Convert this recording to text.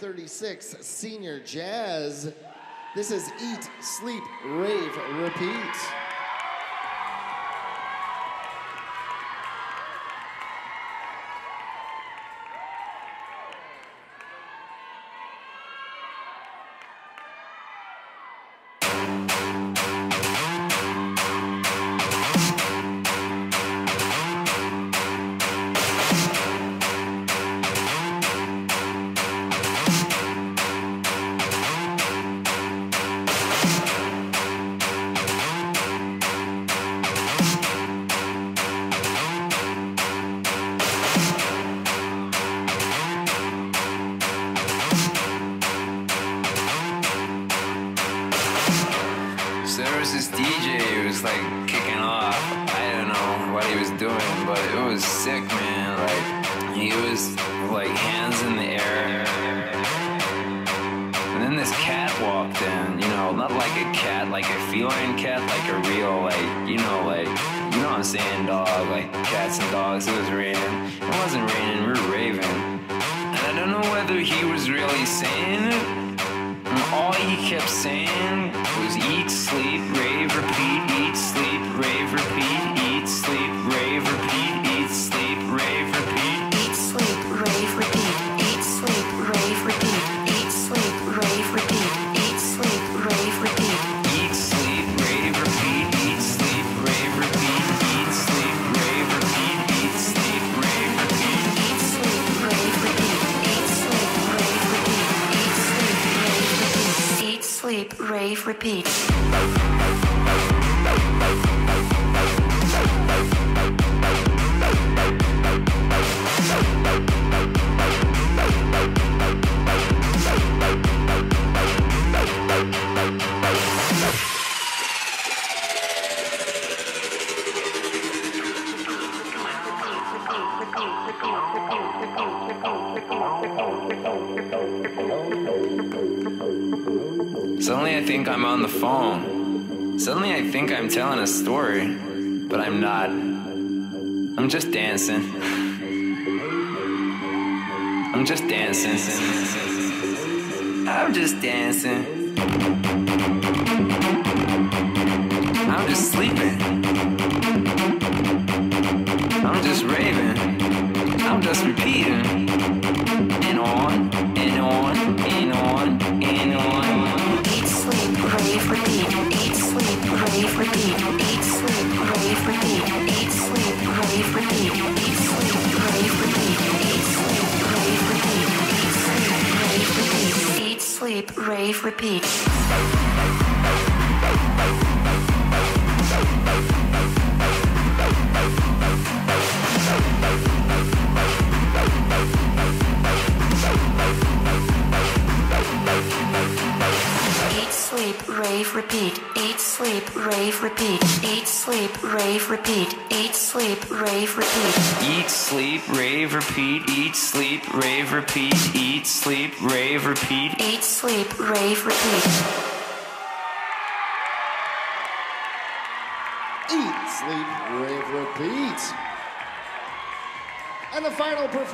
36, Senior Jazz. This is Eat, Sleep, Rave, Repeat. There was this DJ who was like kicking off. I don't know what he was doing, but it was sick, man. Like he was like hands in the air. And then this cat walked in, you know, not like a cat, like a feline cat, like a real, like, you know, like, you know what I'm saying, dog, like cats and dogs. It was raining. It wasn't raining, we were raving. And I don't know whether he was really saying it sleep, rave, repeat. Suddenly I think I'm on the phone. Suddenly I think I'm telling a story, but I'm not. I'm just dancing. I'm just dancing. I'm just dancing. I'm just sleeping. I'm just raving. I'm just repeating. Sleep, rave, repeat. Rave, repeat. Eat, sleep, rave, repeat. Eat, sleep, rave, repeat. Eat, sleep, rave, repeat. Eat, sleep, rave, repeat. Eat, sleep, rave, repeat. Eat, sleep, rave, repeat. Eat, sleep, rave, repeat. Eat, Sleep, Rave, Repeat. And the final performance.